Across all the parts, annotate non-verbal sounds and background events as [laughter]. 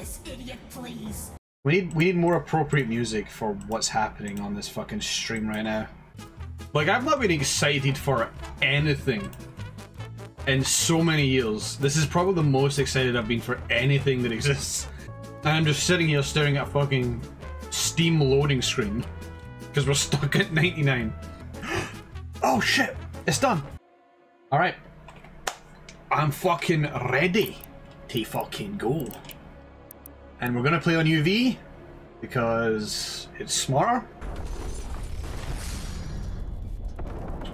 this idiot, please. We need we need more appropriate music for what's happening on this fucking stream right now. Like I've not been excited for anything in so many years. This is probably the most excited I've been for anything that exists. And I'm just sitting here staring at a fucking Steam loading screen because we're stuck at 99. [gasps] oh shit! It's done. All right. I'm fucking ready to fucking go. And we're gonna play on UV because it's smarter.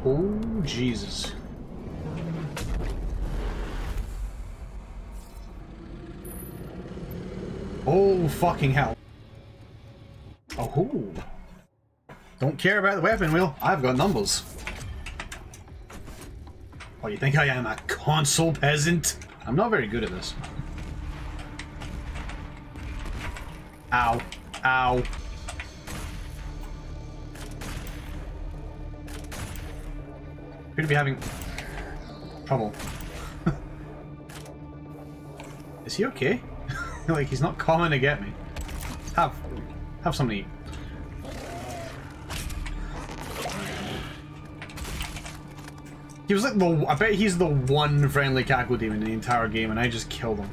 Oh, Jesus. Oh, fucking hell. Oh. Don't care about the weapon wheel. I've got numbers. Oh, you think I am a console peasant? I'm not very good at this. Ow. Ow. Appear to be having trouble. [laughs] Is he okay? [laughs] like, he's not coming to get me. Have. Have something to eat. He was like the. I bet he's the one friendly Cacodemon in the entire game, and I just killed him.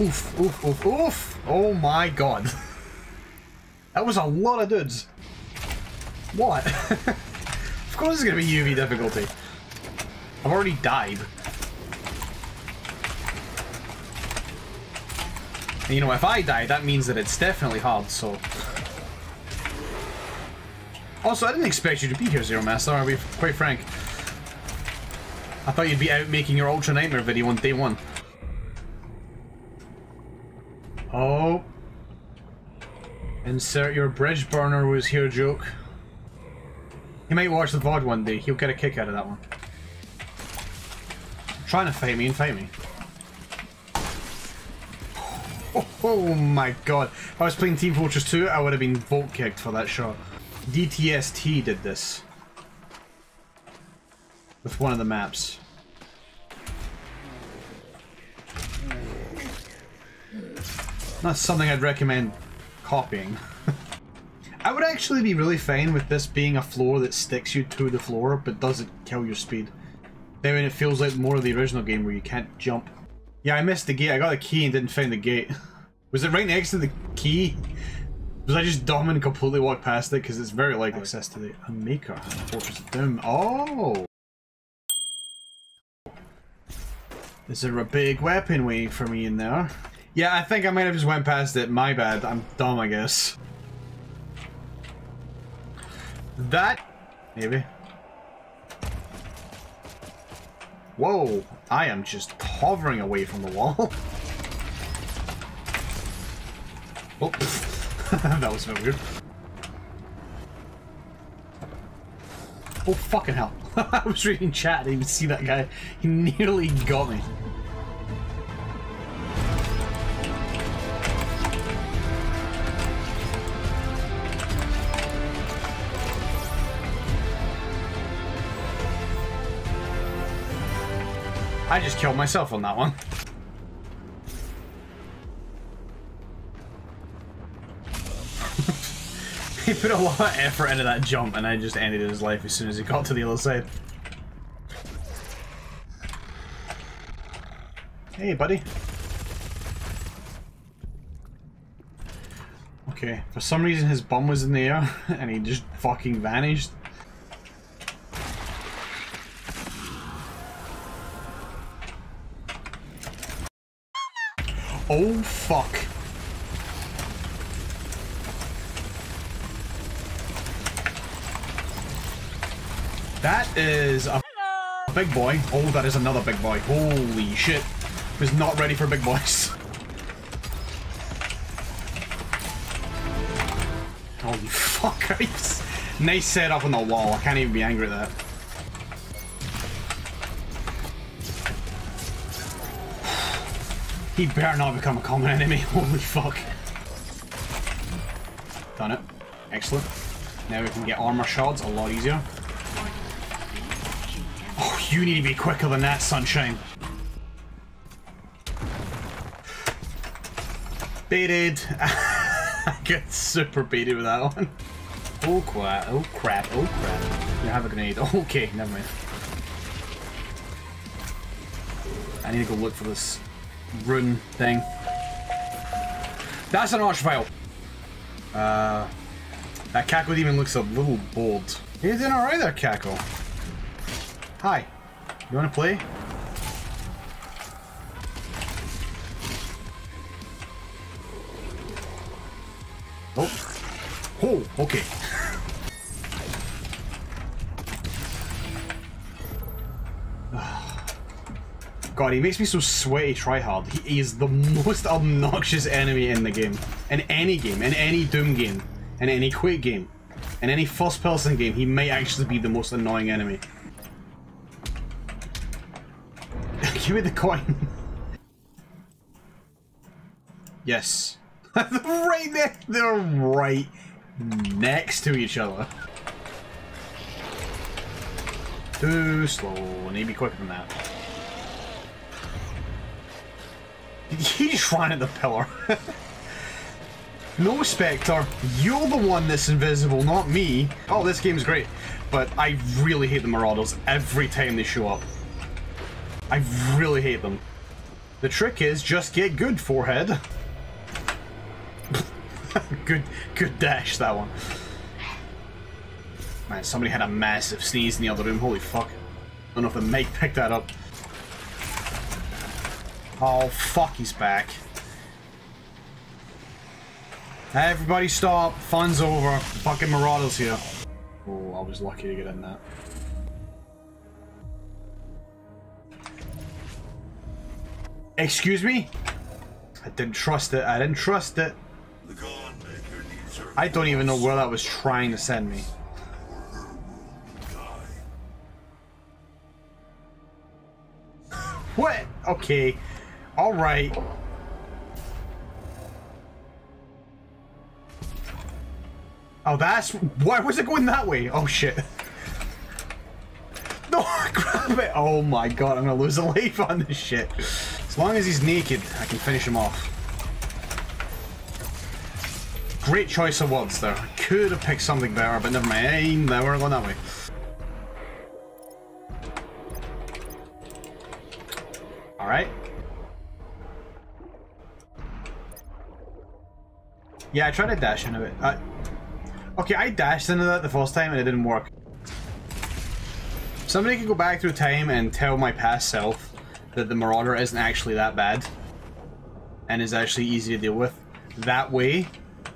Oof, oof, oof, oof! Oh my god. [laughs] that was a lot of dudes. What? [laughs] of course it's gonna be UV difficulty. I've already died. And you know, if I die, that means that it's definitely hard, so... Also, I didn't expect you to be here, Zero Master, I'll be quite frank. I thought you'd be out making your Ultra Nightmare video on day one. Oh. Insert your bridge burner was here joke. He might watch the VOD one day. He'll get a kick out of that one. Trying to fight me and fight me. Oh, oh, my god. If I was playing Team Fortress 2, I would have been volt kicked for that shot. DTST did this. With one of the maps. Not something I'd recommend copying. [laughs] I would actually be really fine with this being a floor that sticks you to the floor but doesn't kill your speed. Then it feels like more of the original game where you can't jump. Yeah, I missed the gate. I got a key and didn't find the gate. [laughs] Was it right next to the key? Was I just dumb and completely walked past it? Because it's very likely access to the maker. Fortress of Doom. Oh! Is there a big weapon waiting for me in there? Yeah, I think I might have just went past it. My bad. I'm dumb, I guess. That... Maybe. Whoa. I am just hovering away from the wall. [laughs] oh, [laughs] that was so weird. Oh, fucking hell. [laughs] I was reading chat, I didn't even see that guy. He nearly got me. I just killed myself on that one. [laughs] he put a lot of effort into that jump and I just ended his life as soon as he got to the other side. Hey, buddy. Okay, for some reason his bum was in the air [laughs] and he just fucking vanished. Oh, fuck. That is a Hello. big boy. Oh, that is another big boy. Holy shit. Was not ready for big boys. [laughs] Holy fuck. [laughs] nice setup on the wall. I can't even be angry at that. He better not become a common enemy, [laughs] holy fuck. Done it. Excellent. Now we can get armor shards a lot easier. Oh, you need to be quicker than that, Sunshine. Baited. [laughs] I get super baited with that one. Oh crap, oh crap, oh crap. You have a grenade. [laughs] Okay, never mind. I need to go look for this rune thing. That's an archvile! Uh, that Cacodemon looks a little bold. You're doing alright there, Caco. Hi. You wanna play? Oh. Oh, okay. God, he makes me so sweaty tryhard. He is the most obnoxious enemy in the game. In any game, in any Doom game, in any Quake game, in any first-person game, he may actually be the most annoying enemy. [laughs] Give me the coin. yes. [laughs] right there. They're right next to each other. Too slow. Need to be quicker than that. [laughs] He just ran at the pillar. no, Spectre, you're the one that's invisible, not me. Oh, this game's great, but I really hate the Marauders every time they show up. I really hate them. The trick is just get good, forehead. [laughs] good, good dash, that one. Man, somebody had a massive sneeze in the other room. Holy fuck. I don't know if the mic picked that up. Oh, fuck, he's back. Everybody stop. Fun's over. Fucking Marauders here. Oh, I was lucky to get in that. Excuse me? I didn't trust it. I didn't trust it. I don't even know where that was trying to send me. What? Okay. Alright. Oh, that's... Why was it going that way? Oh, shit. [laughs] No, grab it! Oh my god, I'm gonna lose a [laughs] life on this shit. As long as he's naked, I can finish him off. Great choice of words there. I could have picked something better, but never mind. Now we're going that way. Yeah, I tried to dash into it. Uh, okay, I dashed into that the first time and it didn't work. Somebody could go back through time and tell my past self that the Marauder isn't actually that bad and is actually easy to deal with. That way,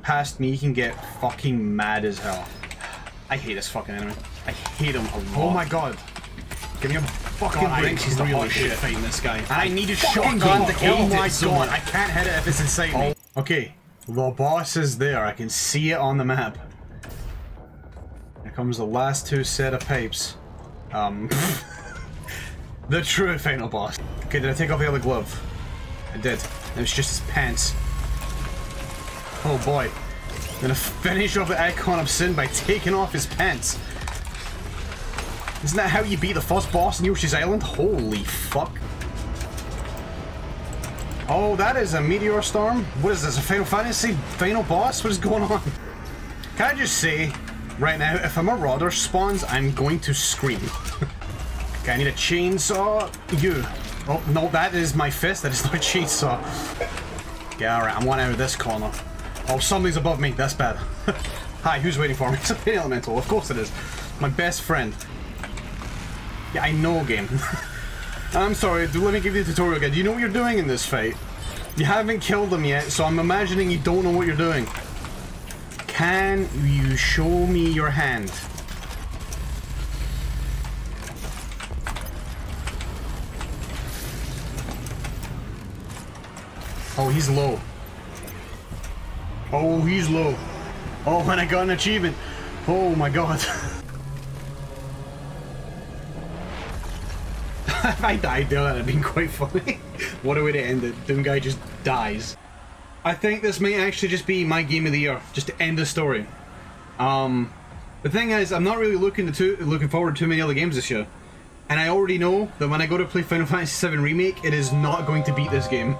past me can get fucking mad as hell. I hate this fucking enemy. I hate him a lot. Oh my god. Give me a fucking god, break. He's really shit fighting this guy. And I need a shotgun to kill Oh my god, I can't hit it if it's inside oh. me. Okay, the boss is there. I can see it on the map. Here comes the last two set of pipes. Um, [laughs] the true final boss. Okay, did I take off the other glove? I did. It was just his pants. Oh boy. I'm gonna finish off the Icon of Sin by taking off his pants. Isn't that how you beat the first boss in Yoshi's Island? Holy fuck. Oh, that is a meteor storm? What is this, a Final Fantasy final boss? What is going on? Can I just say, right now, if a Marauder spawns, I'm going to scream. [laughs] okay, I need a chainsaw. You. Oh, no, that is my fist. That is not a chainsaw. Okay, alright, I'm one out of this corner. Oh, something's above me. That's bad. [laughs] Hi, who's waiting for me? [laughs] It's a Pain Elemental. Of course it is. My best friend. Yeah, I know game. I'm sorry, let me give you the tutorial again. Do you know what you're doing in this fight? You haven't killed them yet, so I'm imagining you don't know what you're doing. Can you show me your hand? Oh, he's low. Oh, he's low. Oh, and I got an achievement. Oh my god. [laughs] [laughs] if I died there, that'd have been quite funny. [laughs] what a way to end it. Doom guy just dies. I think this may actually just be my game of the year, just to end the story. Um, the thing is, I'm not really looking to looking forward to too many other games this year. And I already know that when I go to play Final [laughs] Fantasy VII Remake, it is not going to beat this game.